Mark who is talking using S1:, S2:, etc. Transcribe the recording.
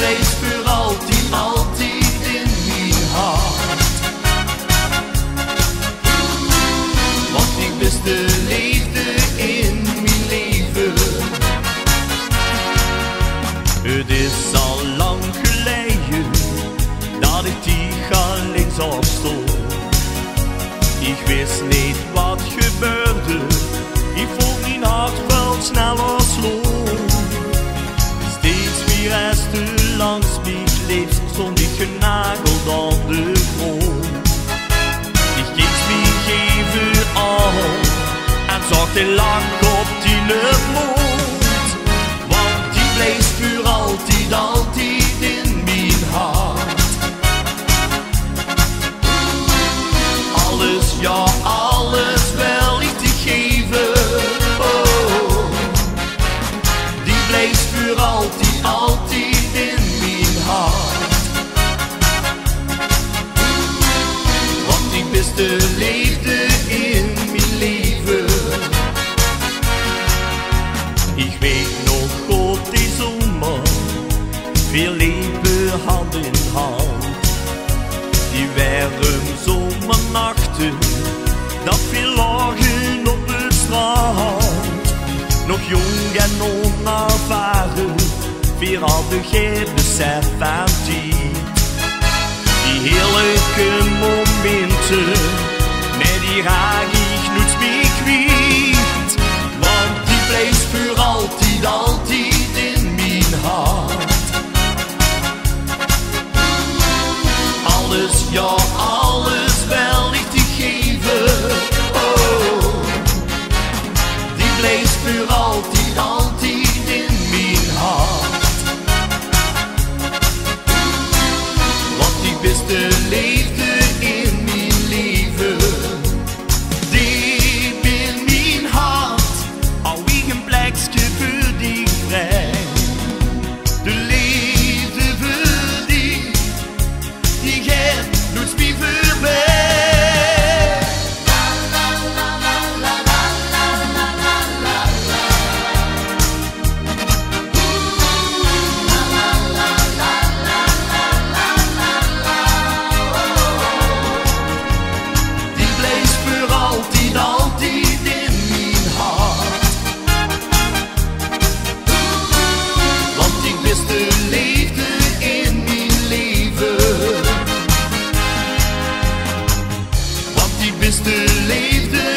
S1: leeft voor die altijd in mijn hart. Want ik beste de liefde in mijn leven. Het is al lang geleden dat ik die links opstond. Ik wist niet wat gebeurde, ik voel mijn hart wel sneller. Lang op die mond. Want die bleef voor altijd, altijd zomernachten, dat veel lagen op het strand. Nog jong en onervaren, veel hadden geen besef tijd. Die heerlijke momenten, met die raak ik nooit. Want die bleef voor altijd, altijd in mijn hart. Alles, ja bleef voor altijd, altijd in mijn hart. Want die beste leefde beste leefde in mijn leven.